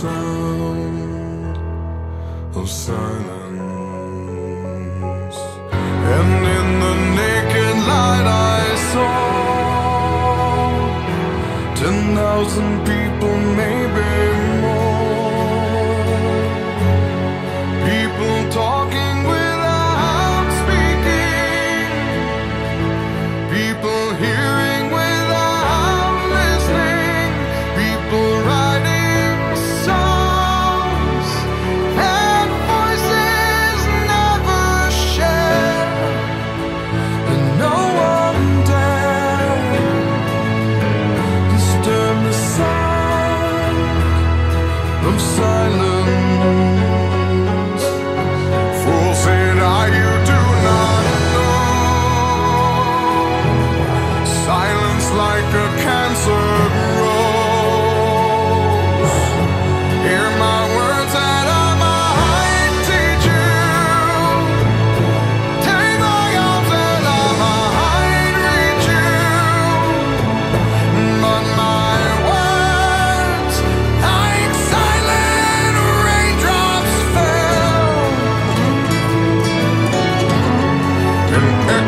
sound of silence. And in the naked light, I saw ten thousand people, maybe more. And